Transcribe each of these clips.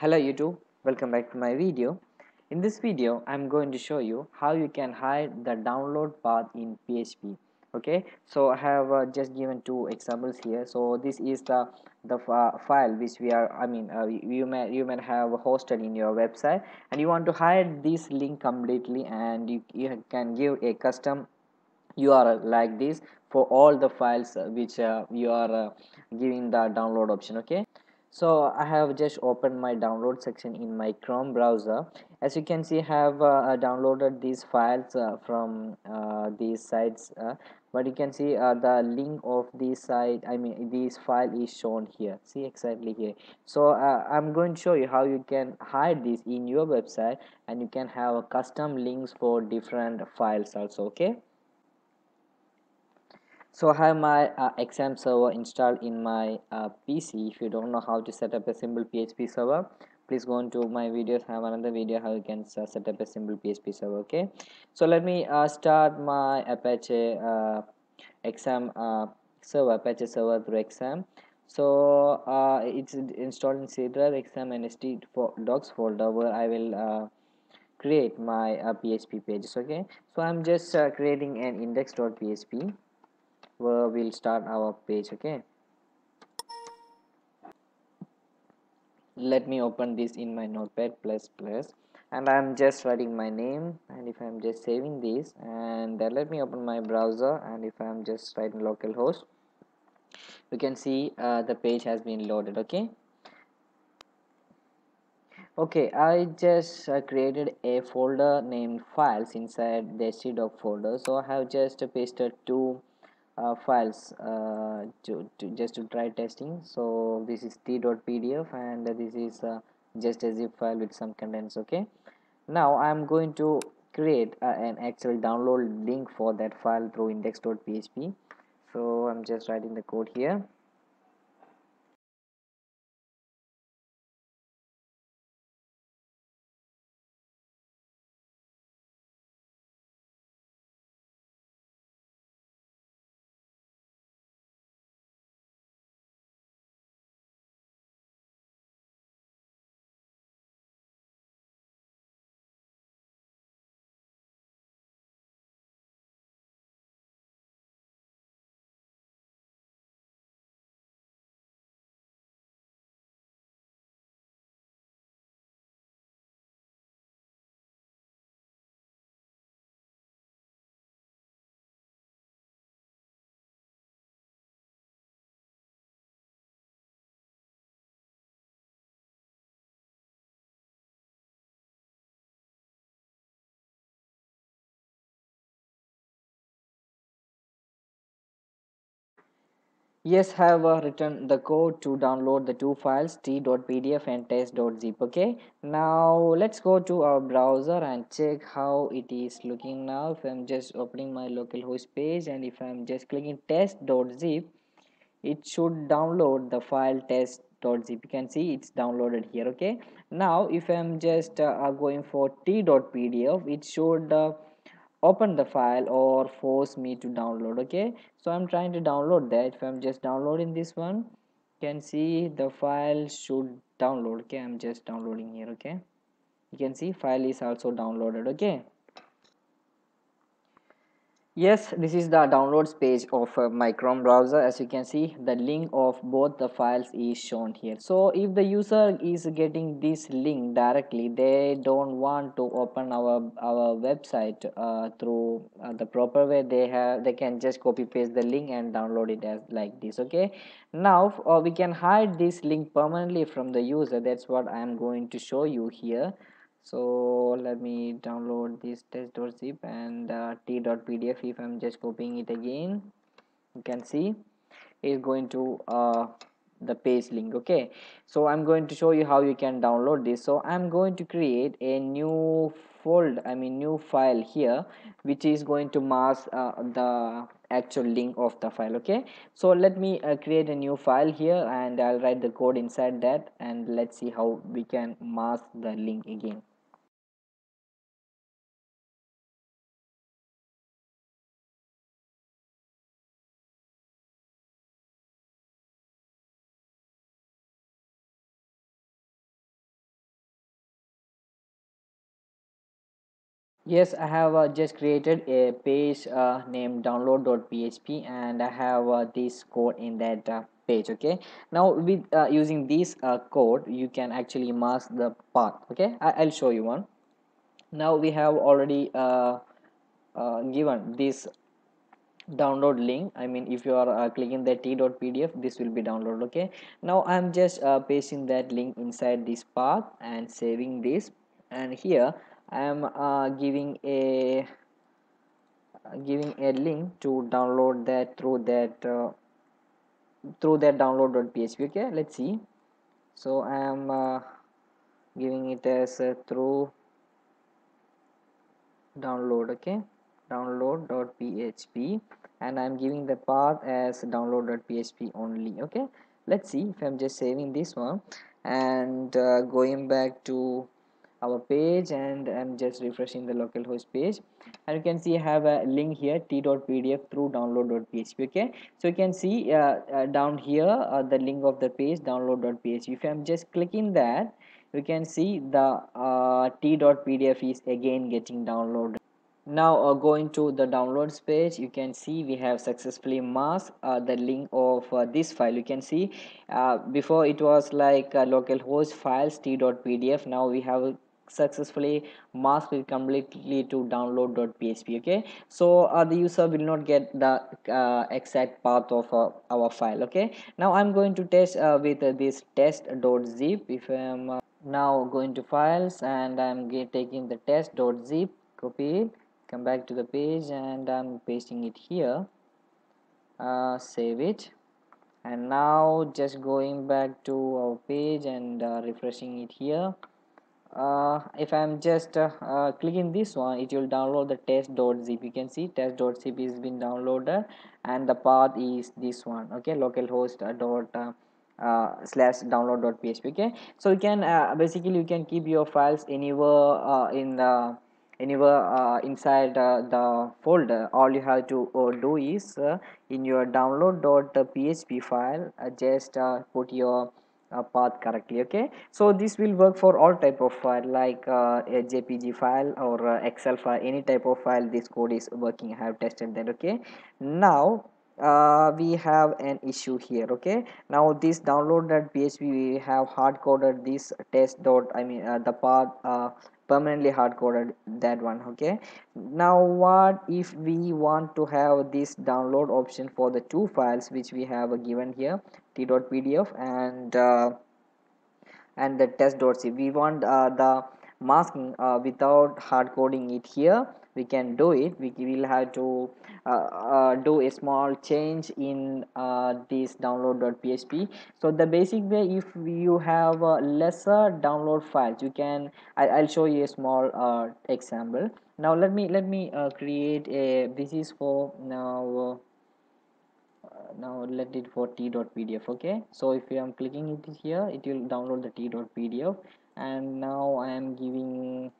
hello youtube. Welcome back to my video. In this video i'm going to show you how you can hide the download path in php okay? So i have uh, just given two examples here. So this is the the uh, file which we are i mean uh, you may you may have hosted in your website. And you want to hide this link completely and you, you can give a custom url like this for all the files uh, which uh, you are uh, giving the download option okay so i have just opened my download section in my chrome browser. As you can see I have uh, downloaded these files uh, from uh, these sites uh, but you can see uh, the link of this site i mean this file is shown here. See exactly here. So uh, i'm going to show you how you can hide this in your website and you can have custom links for different files also okay so I have my uh, XAMPP server installed in my uh, PC if you don't know how to set up a simple PHP server please go into my videos. I have another video how you can uh, set up a simple PHP server okay? So let me uh, start my Apache uh, XAMPP uh, server Apache server through XAMPP so it's installed in C drive XAMPP and st docs folder where I will create my PHP pages okay? So I'm just creating an index.php where we'll start our page okay? Let me open this in my notepad plus plus. And I'm just writing my name and if I'm just saving this and uh, let me open my browser and if I'm just writing localhost you can see uh, the page has been loaded okay? Okay I just uh, created a folder named files inside the htdoc folder. So I have just pasted two uh, files uh, to, to just to try testing. So this is t.pdf and this is uh, just a zip file with some contents okay? Now I'm going to create uh, an actual download link for that file through index.php so I'm just writing the code here yes have written the code to download the two files t.pdf and test.zip okay now let's go to our browser and check how it is looking now. If i'm just opening my localhost page and if i'm just clicking test.zip it should download the file test.zip you can see it's downloaded here okay? Now if i'm just uh, going for t.pdf it should uh, open the file or force me to download okay? So i'm trying to download that. If i'm just downloading this one you can see the file should download okay? I'm just downloading here okay? You can see file is also downloaded okay yes this is the downloads page of uh, my chrome browser. As you can see the link of both the files is shown here. So if the user is getting this link directly they don't want to open our our website uh, through uh, the proper way. They have they can just copy paste the link and download it as like this okay? Now uh, we can hide this link permanently from the user. That's what i am going to show you here so let me download this test.zip and uh, t.pdf if i'm just copying it again you can see is going to uh, the page link okay? So i'm going to show you how you can download this. So i'm going to create a new fold i mean new file here which is going to mask uh, the actual link of the file okay? So let me uh, create a new file here and i'll write the code inside that and let's see how we can mask the link again yes i have uh, just created a page uh, named download.php and i have uh, this code in that uh, page okay? Now with uh, using this uh, code you can actually mask the path okay? I will show you one. Now we have already uh, uh, given this download link. I mean if you are uh, clicking the t.pdf this will be download okay? Now i'm just uh, pasting that link inside this path and saving this. And here i am uh, giving a giving a link to download that through that uh, through that download.php okay? Let's see. So i am uh, giving it as uh, through download okay? download.php and I'm giving the path as download.php only okay? Let's see if I'm just saving this one. And uh, going back to our page and I'm just refreshing the localhost page. And you can see I have a link here t.pdf through download.php okay? So you can see uh, uh, down here uh, the link of the page download.php if I'm just clicking that you can see the uh, t.pdf is again getting downloaded. Now uh, going to the downloads page you can see we have successfully masked uh, the link of this file. You can see before it was like localhost files t.pdf now we have successfully masked it completely to download.php okay? So uh, the user will not get the uh, exact path of uh, our file okay? Now i'm going to test uh, with uh, this test.zip if i'm uh, now going to files and i'm taking the test.zip copy it come back to the page and I'm pasting it here. Save it. And now just going back to our page and refreshing it here uh, if I'm just uh, uh, clicking this one it will download the test.zip you can see test.zip is been downloaded and the path is this one okay? Localhost uh, dot uh, uh, slash download.php okay? So you can basically you can keep your files anywhere in the anywhere inside the folder. All you have to do is in your download.php file uh, just put your path correctly okay? So this will work for all type of file like a jpg file or excel file any type of file this code is working i have tested that okay? Now uh, we have an issue here okay? Now this download.php we have hard coded this test dot i mean uh, the path uh, permanently hard coded that one okay? Now what if we want to have this download option for the two files which we have given here t.pdf and uh, and the test.c we want uh, the masking uh, without hard coding it here. We can do it. We will have to uh, uh, do a small change in uh, this download.php so the basic way if you have lesser download files you can I, will show you a small example. Now let me let me create a this is for now now let it for t.pdf okay? So if I am clicking it here it will download the t.pdf and now I am giving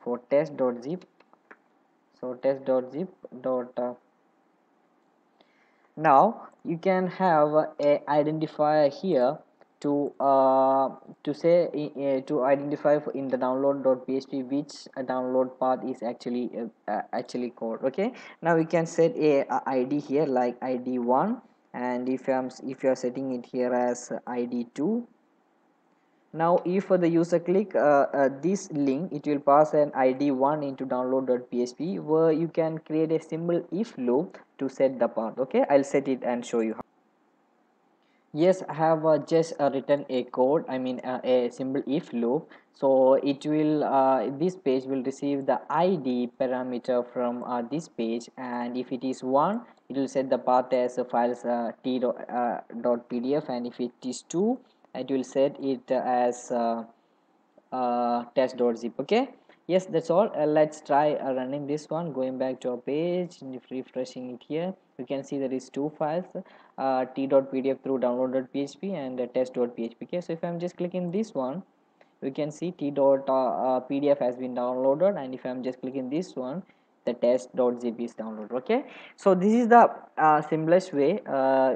for test.zip so test.zip dot uh, now you can have a identifier here to uh, to say uh, to identify in the download.php which download path is actually uh, uh, actually code okay? Now we can set a, a id here like id1 and if i'm if you are setting it here as id2 now if the user click uh, uh, this link it will pass an id1 into download.php where you can create a simple if loop to set the path okay? I'll set it and show you how yes i have uh, just uh, written a code i mean uh, a simple if loop. So it will uh, this page will receive the id parameter from this page and if it is one it will set the path as files t dot pdf and if it is two it will set it as uh, uh, test.zip okay yes that's all. Uh, let's try uh, running this one. Going back to our page refreshing it here you can see there is two files uh, t.pdf through download.php and uh, test.php okay so if i'm just clicking this one we can see t.pdf has been downloaded. And if i'm just clicking this one the test.zip is downloaded. Okay so this is the uh, simplest way uh,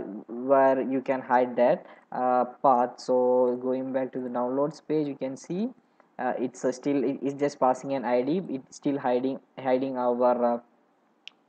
where you can hide that uh, path. So going back to the downloads page you can see uh, it's uh, still it is just passing an id it's still hiding hiding our uh,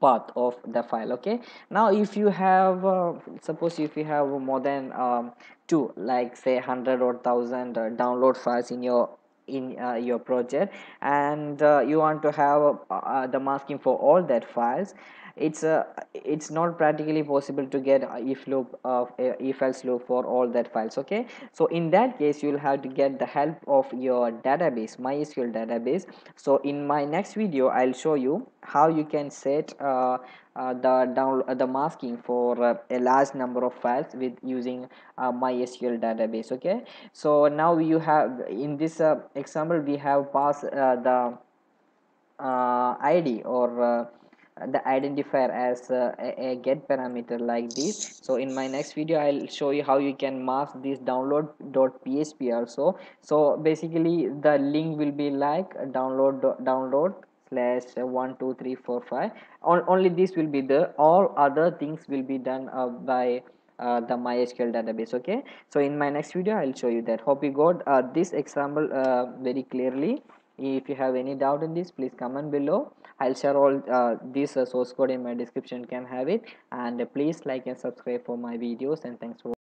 path of the file okay? Now if you have uh, suppose if you have more than um, two like say 100 or 1000 uh, download files in your in uh, your project and uh, you want to have uh, the masking for all that files it's uh, it's not practically possible to get if loop of if else loop for all that files okay? So in that case you'll have to get the help of your database mysql database. So in my next video i'll show you how you can set uh, uh, the down uh, the masking for uh, a large number of files with using uh, mysql database okay? So now you have in this uh, example we have passed the id or the identifier as uh, a, a, get parameter like this. So in my next video i'll show you how you can mask this download.php also. So basically the link will be like download download slash one two three four five. Only this will be the all other things will be done uh, by uh, the mysql database okay? So in my next video i'll show you that. Hope you got uh, this example uh, very clearly if you have any doubt in this please comment below. I'll share all uh, this uh, source code in my description. Can have it. And please like and subscribe for my videos and thanks for